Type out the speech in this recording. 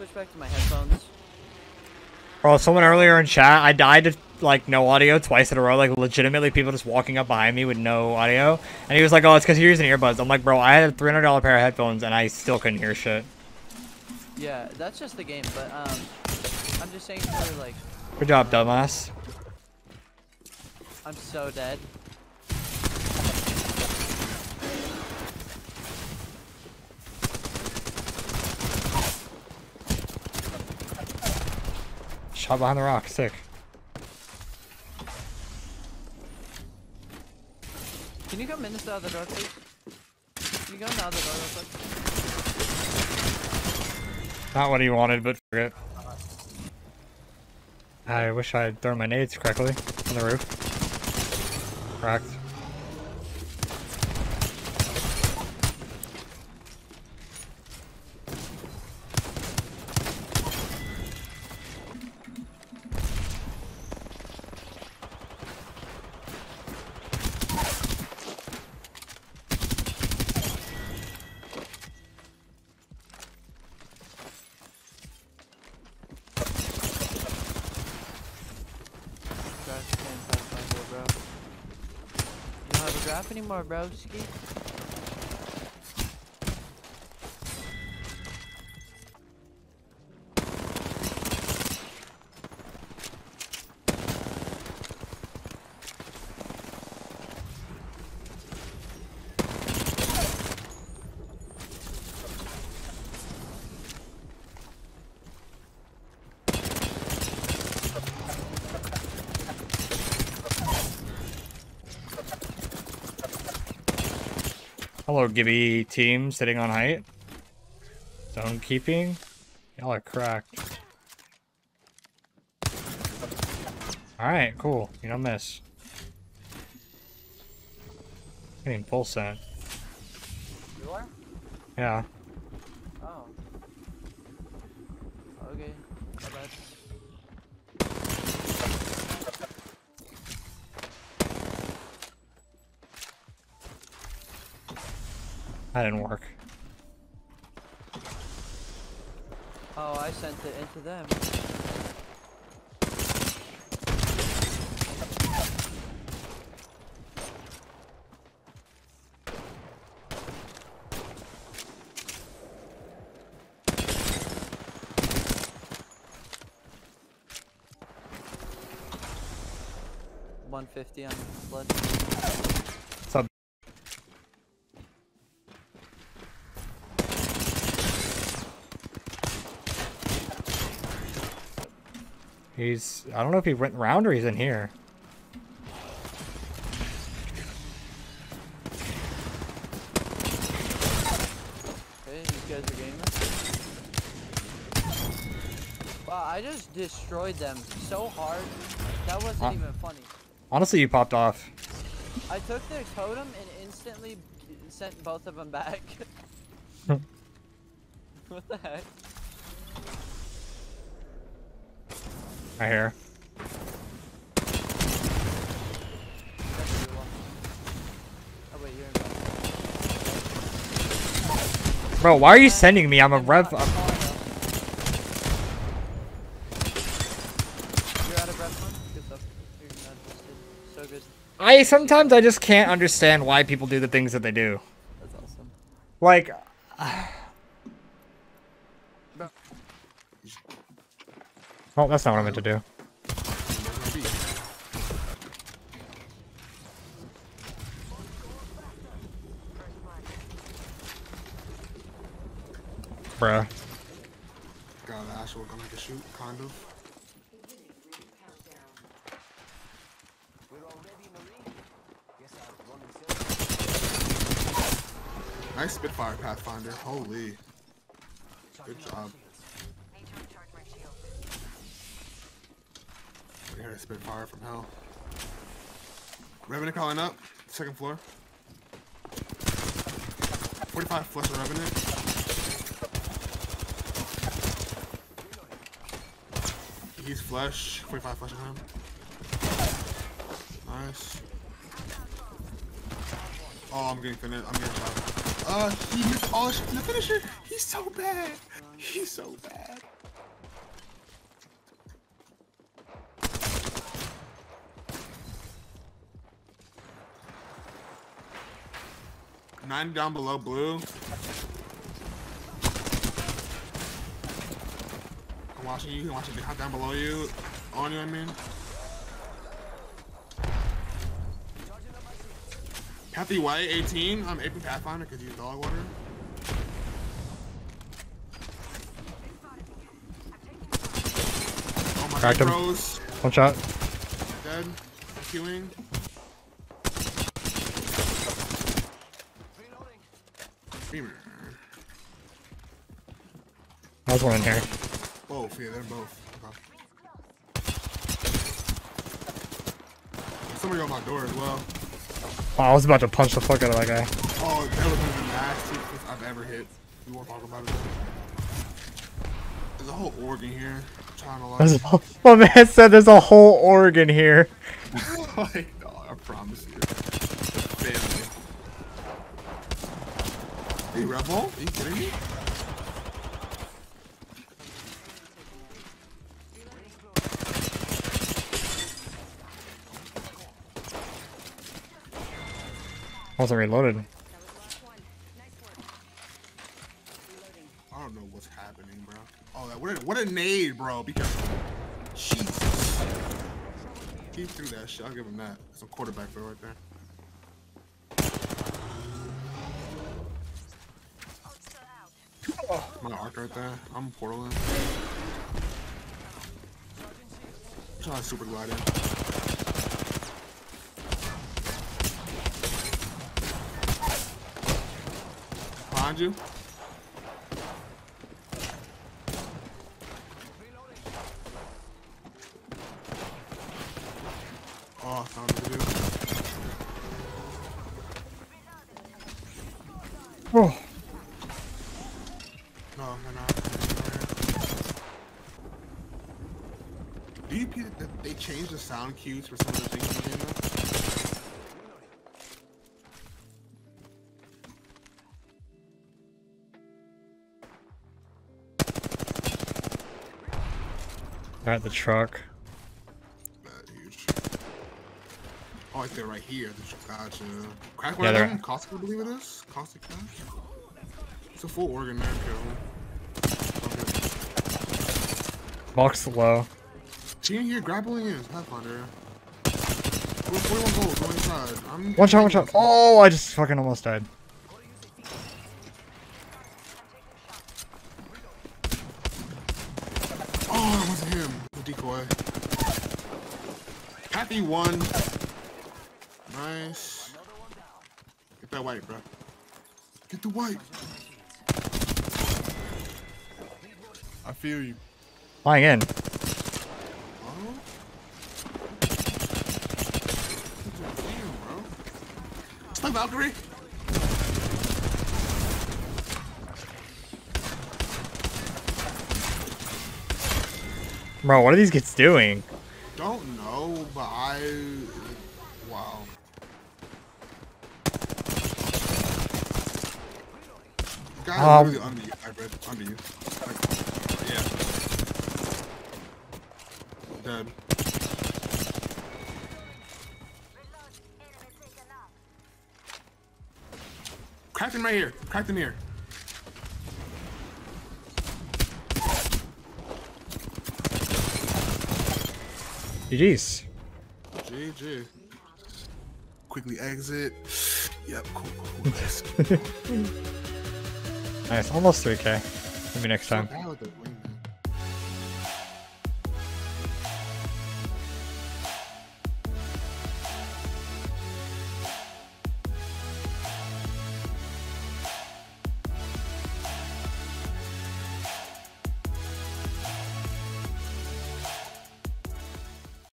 switch back to my headphones. Bro, someone earlier in chat, I died to like no audio twice in a row. Like legitimately, people just walking up behind me with no audio, and he was like, "Oh, it's because you're using earbuds." I'm like, "Bro, I had a three hundred dollar pair of headphones, and I still couldn't hear shit." Yeah, that's just the game, but um, I'm just saying for like. Good job, dumbass. I'm so dead. Shot behind the rock, sick. Can you come in this other door, please? Can you go in the other door real quick? Not what he wanted, but forget. I wish I had thrown my nades correctly on the roof. Cracked. Can't Pathfinder, bro. You don't have a graph anymore, bro. Hello, Gibby team sitting on height. Zone keeping. Y'all are cracked. Alright, cool. You don't miss. Getting full set. You are? Yeah. Oh. Okay. My bad. That didn't work. Oh, I sent it into them. One fifty on blood. He's. I don't know if he went round or he's in here. Okay, these guys are gamers. Wow, I just destroyed them so hard. That wasn't Huh? even funny. Honestly, you popped off. I took their totem and instantly sent both of them back. what the heck? Right here. That's a good one. Oh wait, you're in back. Bro, why are you sending me? I'm a rev. I'm- calling them. You're out of breath, man? Good stuff. You're not interested. So good. I sometimes I just can't understand why people do the things that they do. That's awesome. Like, oh, that's not what I meant to do. Bruh. God, Ash will gonna a shoot, kind of. Nice Spitfire Pathfinder. Holy. Good job. A Spitfire from hell. Revenant calling up. Second floor. 45 flush of Revenant. He's flush. 45 flush on him. Nice. Oh, I'm getting finished. I'm getting shot. Uh, he missed all the finisher. He's so bad. He's so bad. Nine down below blue. I'm watching you. I'm watching the down below you. On you, I mean. Kathy White, 18. I'm AP Pathfinder. Could use dog water. Oh my Cracked him. One shot. Dead. Queuing. Beamer. There's one in here. Both, yeah, they're both. Somebody on my door as well. Oh, I was about to punch the fuck out of that guy. Oh, that was the nastiest I've ever hit. We won't talk about it. There's a whole organ here. I'm trying to like. There's a- My man said there's a whole organ here. like, dog, I promise you. Hey, Rebel? Are you kidding me? Oh, wasn't reloaded. I don't know what's happening, bro. Oh, that what a, what a nade, bro. Because Jesus, he threw that shit. I'll give him that. That's a quarterback throw right there. My arc right there. I'm portal in. Trying to super glide in. You. Oh, found. Oh. No, they're not. Do you see that they changed the sound cues for some of the things in the game now? At the truck. Oh, like they're right here. Gotcha. Uh, crack one Yeah, of them? Caustic, I believe it is? Caustic Cash? It's a full organ there, kill. Box low. Team here grappling in. Pathfinder. 41 gold, go inside. I'm One shot, one shot. Oh, I just fucking almost died. Oh, it wasn't him. The decoy. Happy one. Nice. Get that white, bro. Get the white. I feel you. Flying in. Oh. Damn, bro. Valkyrie. Bro, what are these kids doing? Don't know, but I. Wow. Um, under you, hybrid. Under you. Like, yeah. Dead. Cracked him right here. Cracked him here. GG's. GG. Quickly exit. Yep, cool, cool, cool. Nice. Nice, almost 3k. Maybe next time.